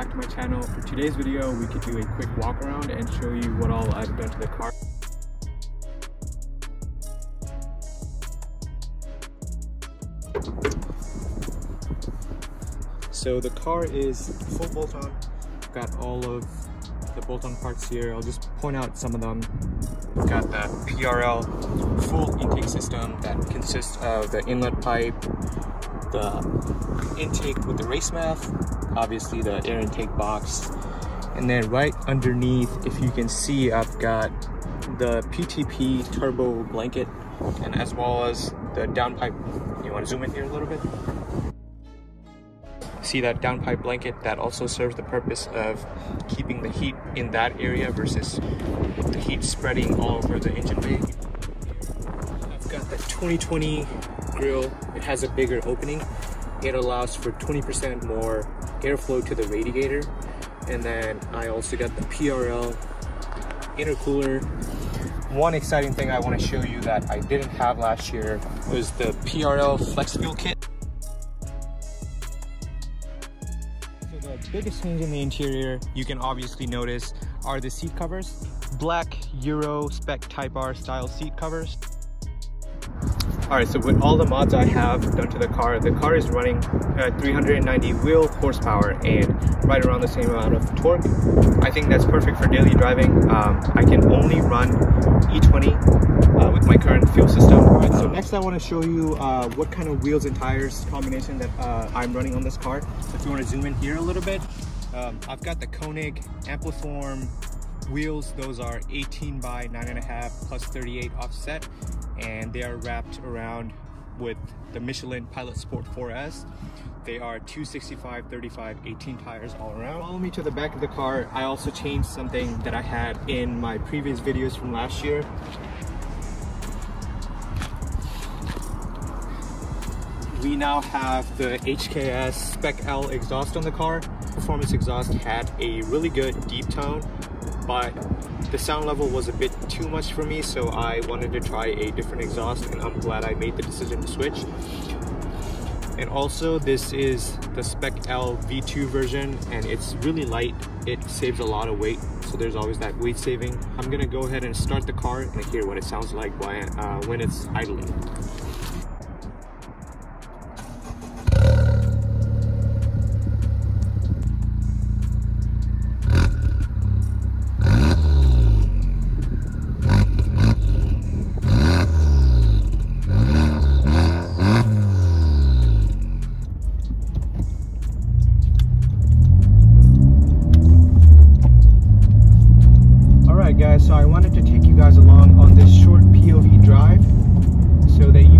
back to my channel. For today's video, we could do a quick walk around and show you what all I've done to the car. So the car is full bolt-on. Got all of the bolt-on parts here. I'll just point out some of them. We've got the PRL full intake system that consists of the inlet pipe, the intake with the race mouth, obviously the air intake box, and then right underneath, if you can see, I've got the PTP turbo blanket, and as well as the downpipe. You want to zoom in here a little bit? see that downpipe blanket that also serves the purpose of keeping the heat in that area versus the heat spreading all over the engine bay. I've got the 2020 grill. It has a bigger opening. It allows for 20% more airflow to the radiator. And then I also got the PRL intercooler. One exciting thing I want to show you that I didn't have last year was the PRL Flex Fuel Kit. So the biggest change in the interior you can obviously notice are the seat covers. Black Euro spec Type R style seat covers. All right, so with all the mods I have done to the car, the car is running at 390 wheel horsepower and right around the same amount of torque. I think that's perfect for daily driving. Um, I can only run E20 uh, with my current fuel system. All right, so next I want to show you uh, what kind of wheels and tires combination that uh, I'm running on this car. If you want to zoom in here a little bit, um, I've got the Konig Ampliform wheels. Those are 18 by 9.5 plus 38 offset and they are wrapped around with the Michelin Pilot Sport 4S. They are 265, 35, 18 tires all around. Follow me to the back of the car. I also changed something that I had in my previous videos from last year. We now have the HKS Spec L exhaust on the car. Performance exhaust had a really good deep tone, but the sound level was a bit too much for me, so I wanted to try a different exhaust, and I'm glad I made the decision to switch. And also, this is the Spec L V2 version, and it's really light. It saves a lot of weight, so there's always that weight saving. I'm gonna go ahead and start the car and hear what it sounds like uh, when it's idling. So I wanted to take you guys along on this short POV drive so that you